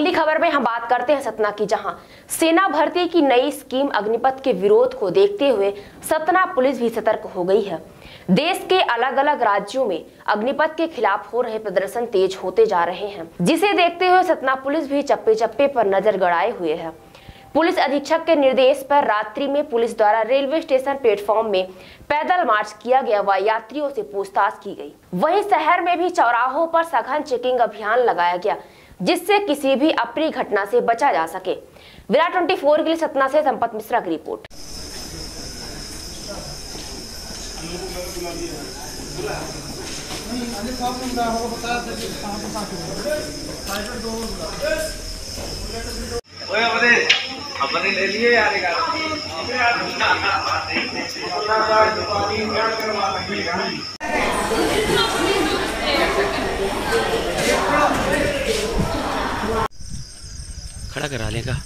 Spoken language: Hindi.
अगली खबर में हम बात करते हैं सतना की, जहाँ सेना भर्ती की नई स्कीम अग्निपथ के विरोध को देखते हुए सतना पुलिस भी सतर्क हो गई है। देश के अलग अलग राज्यों में अग्निपथ के खिलाफ हो रहे प्रदर्शन तेज होते जा रहे हैं, जिसे देखते हुए सतना पुलिस भी चप्पे चप्पे पर नज़र गड़ाए हुए है। पुलिस अधीक्षक के निर्देश पर रात्रि में पुलिस द्वारा रेलवे स्टेशन प्लेटफॉर्म में पैदल मार्च किया गया व यात्रियों से पूछताछ की गई। वहीं शहर में भी चौराहों पर सघन चेकिंग अभियान लगाया गया जिससे किसी भी अप्रिय घटना से बचा जा सके। विराट 24 के लिए सतना से संपत मिश्रा की रिपोर्ट। ओए अपने अपने ले लिए यार एक खड़ा करा लेगा।